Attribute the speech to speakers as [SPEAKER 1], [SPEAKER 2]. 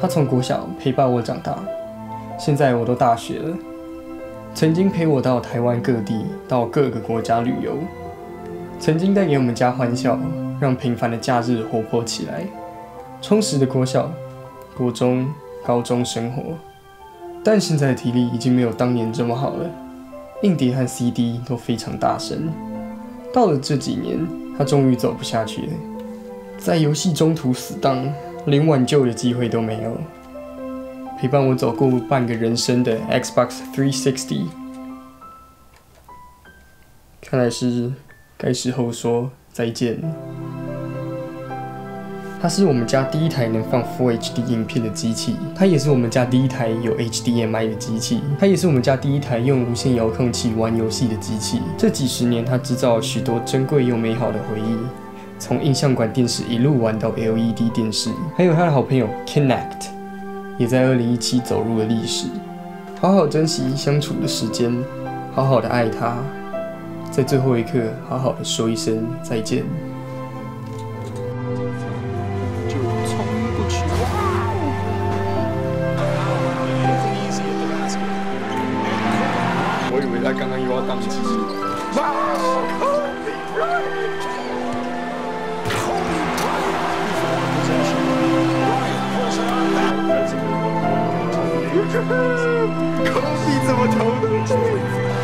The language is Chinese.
[SPEAKER 1] 他从国小陪伴我长大，现在我都大学了，曾经陪我到台湾各地，到各个国家旅游，曾经带给我们家欢笑，让平凡的假日活泼起来，充实的国小、国中、高中生活。但现在的体力已经没有当年这么好了，硬碟和 CD 都非常大声。到了这几年，他终于走不下去了，在游戏中途死档。连挽救的机会都没有，陪伴我走过半个人生的 Xbox 360，看来是该时候说再见。它是我们家第一台能放 Full HD 影片的机器，它也是我们家第一台有 HDMI 的机器，它也是我们家第一台用无线遥控器玩游戏的机器。这几十年，它制造了许多珍贵又美好的回忆。从印象馆电视一路玩到 LED 电视，还有他的好朋友 Connect，也在2017走入了历史。好好珍惜相处的时间，好好的爱他，在最后一刻好好的说一声再见。
[SPEAKER 2] 就冲不去。我以为他刚刚又要当机。科比怎么投的？